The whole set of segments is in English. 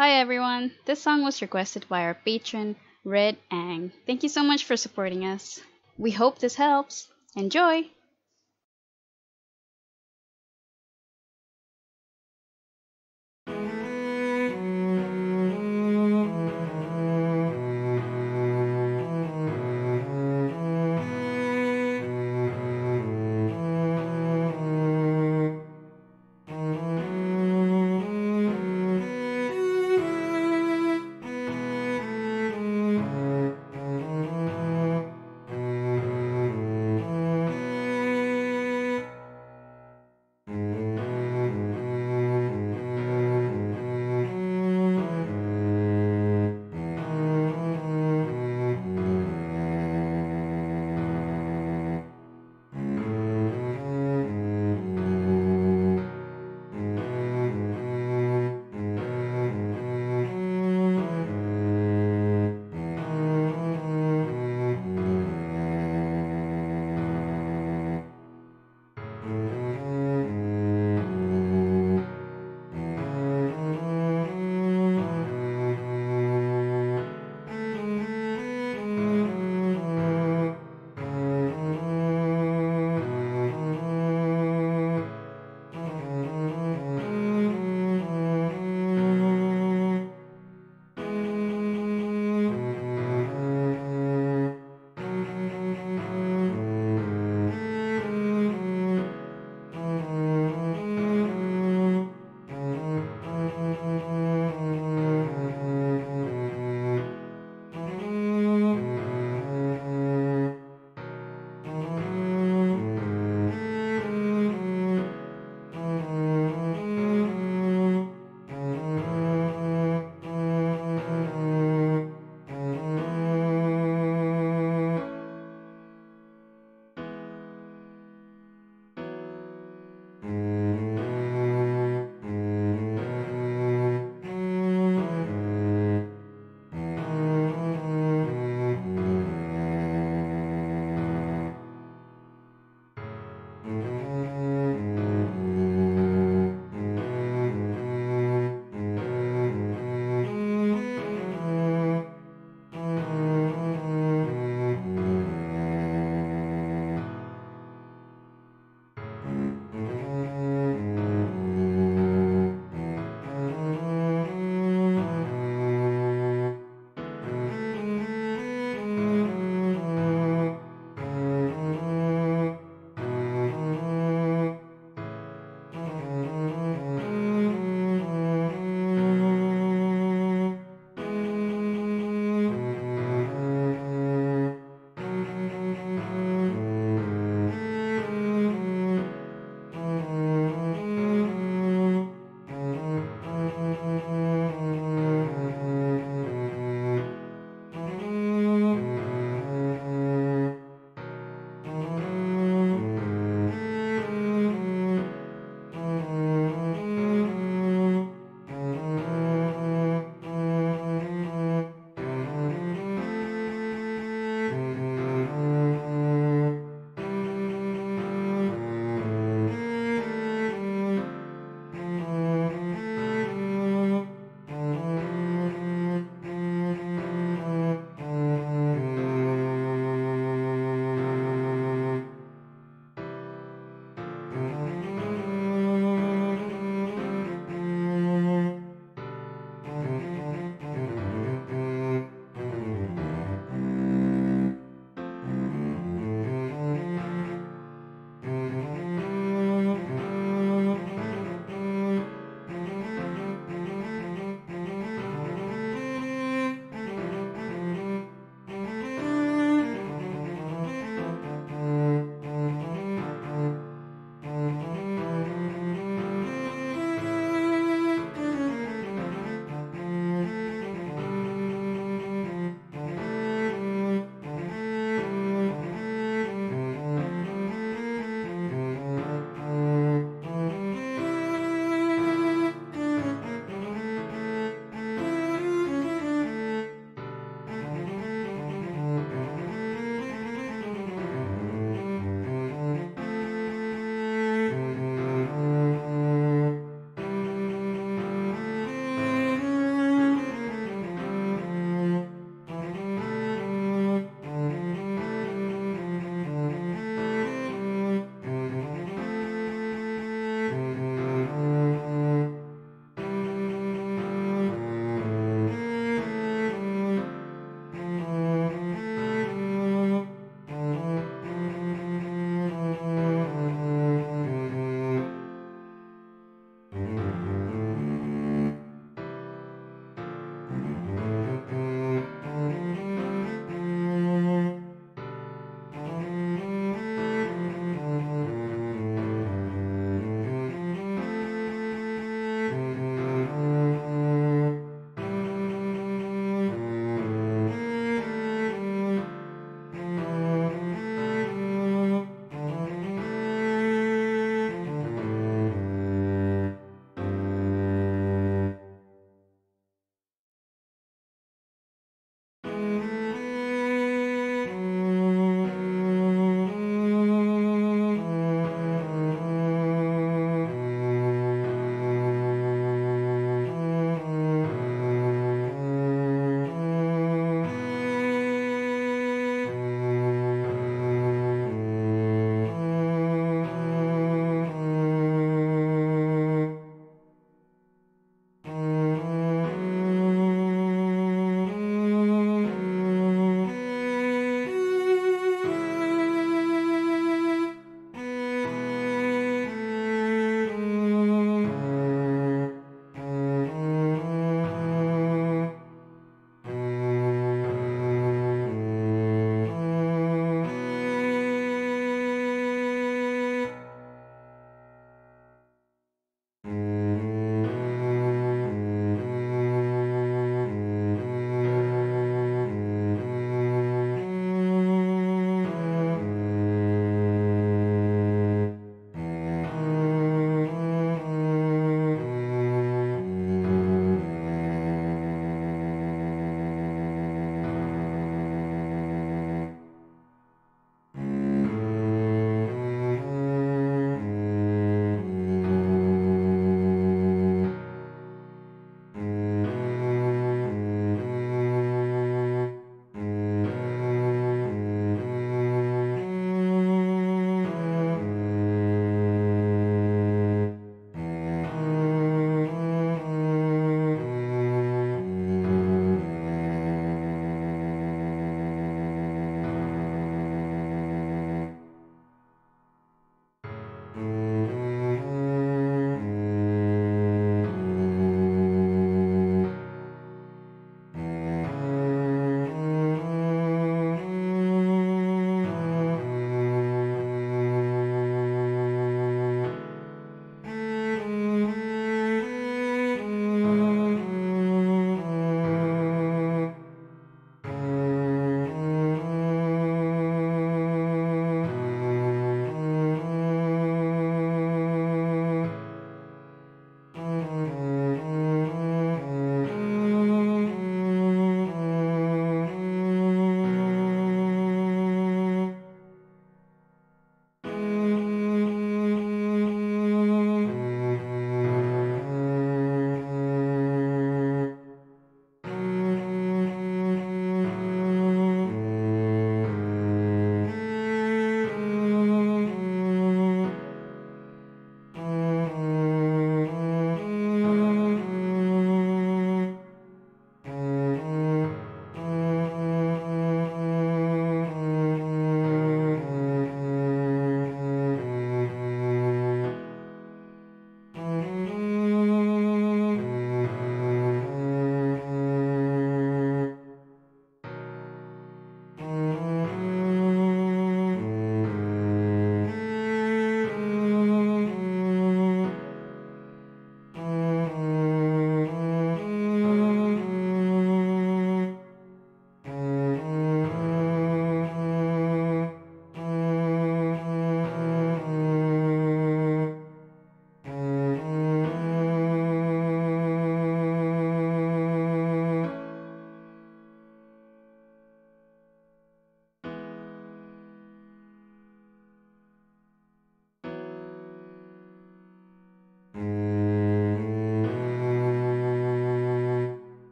Hi everyone! This song was requested by our patron, Red Ang. Thank you so much for supporting us. We hope this helps. Enjoy!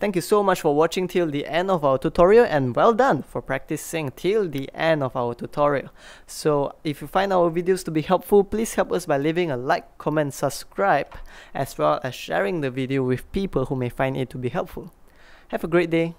Thank you so much for watching till the end of our tutorial and well done for practicing till the end of our tutorial. So if you find our videos to be helpful, please help us by leaving a like, comment, subscribe, as well as sharing the video with people who may find it to be helpful. Have a great day.